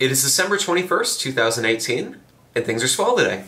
It is December 21st, 2018, and things are swell today.